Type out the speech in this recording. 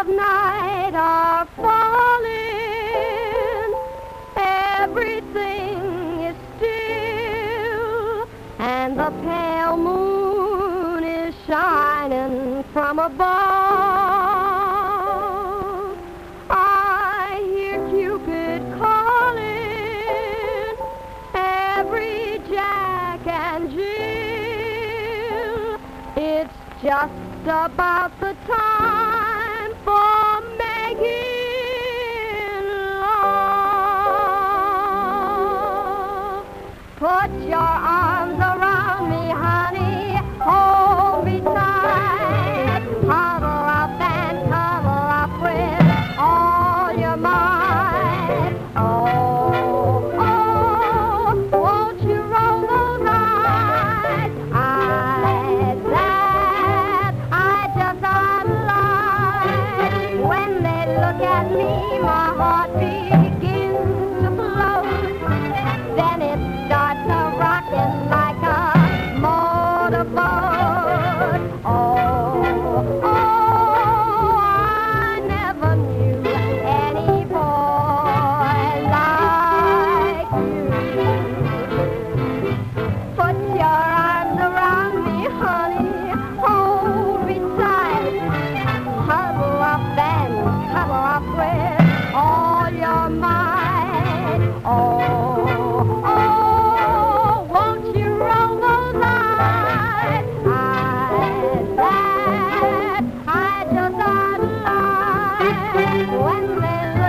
of night are falling. Everything is still, and the pale moon is shining from above. I hear Cupid calling every Jack and Jill. It's just about Put your arm One man.